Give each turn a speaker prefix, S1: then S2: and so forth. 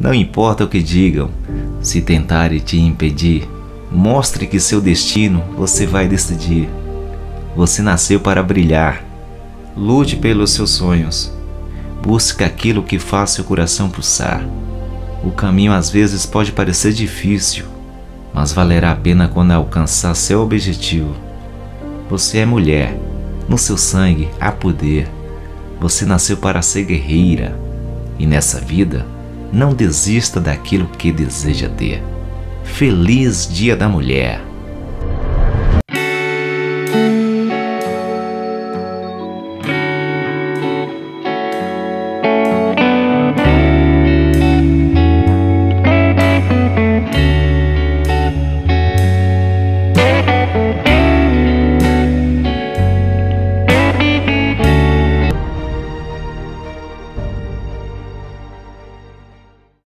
S1: Não importa o que digam, se tentarem te impedir, mostre que seu destino você vai decidir. Você nasceu para brilhar. Lute pelos seus sonhos. Busque aquilo que faz seu coração pulsar. O caminho às vezes pode parecer difícil, mas valerá a pena quando alcançar seu objetivo. Você é mulher, no seu sangue há poder. Você nasceu para ser guerreira e nessa vida não desista daquilo que deseja ter. Feliz Dia da Mulher!